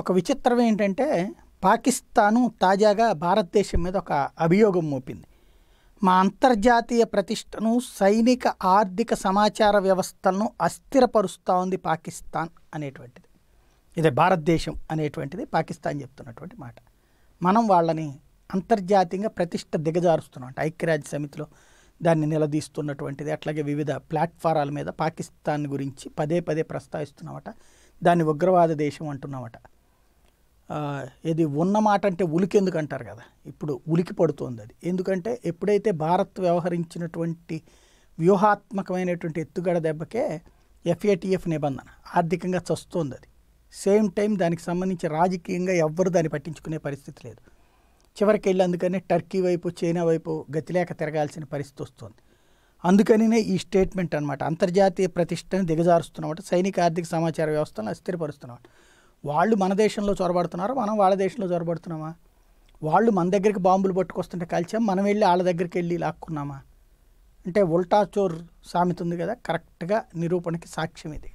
ఒక విచిత్రం ఏంటంటే పాకిస్తాను తాజాగా భారతదేశం మీద ఒక అభియోగం మోపింది. మా అంతర్జాతీయ ప్రతిష్టను సైనిక ఆర్థిక సమాచార వ్యవస్థలను అస్థిరపరుస్తూ ఉంది పాకిస్తాన్ అనేటువంటిది. ఇదే భారతదేశం అనేటువంటిది పాకిస్తాన్ చెప్తున్నటువంటి మాట. మనం వాళ్ళని అంతర్జాతీయంగా ప్రతిష్ట దిగజారుస్తున్నాం. అంటే ఐక్యరాజ్య సమితిలో దాన్ని నిలదీస్తున్నటువంటిది అట్లాగే వివిధ ప్లాట్ఫారాల మీద పాకిస్తాన్ గురించి పదే పదే ప్రస్తావిస్తున్నామట. దాన్ని ఉగ్రవాద దేశం అంటున్నామట. ఇది ఉన్న మాట అంటే ఉలికెందుకు అంటారు కదా? ఇప్పుడు ఉలికి పడుతోంది అది. ఎందుకంటే ఎప్పుడైతే భారత్ వ్యవహరించినటువంటి వ్యూహాత్మకమైనటువంటి ఎత్తుగడ దెబ్బకే ఎఫ్ఏటిఎఫ్ నిబంధన ఆర్థికంగా చస్తోంది అది. సేమ్ టైం దానికి సంబంధించి రాజకీయంగా ఎవ్వరు దాన్ని పట్టించుకునే పరిస్థితి లేదు. చివరికి వెళ్ళి అందుకనే టర్కీ వైపు చైనా వైపు గతిలేక తిరగాల్సిన పరిస్థితి వస్తుంది. అందుకనినే ఈ స్టేట్మెంట్ అనమాట అంతర్జాతీయ ప్రతిష్టని దిగజారుస్తున్నమాట సైనిక ఆర్థిక సమాచార వ్యవస్థను అస్థిరపరుస్తున్నమాట వాళ్ళు మన దేశంలో చొరబడుతున్నారు? మనం వాళ్ళ దేశంలో చొరబడుతున్నామా? వాళ్ళు మన దగ్గరికి బాంబులు పట్టుకొస్తుంటే కలిసాం మనం వెళ్ళి వాళ్ళ దగ్గరికి వెళ్ళి లాక్కున్నామా? అంటే ఉల్టా చోర్ సామెత ఉంది కదా కరెక్ట్గా నిరూపణకి సాక్ష్యం ఇది.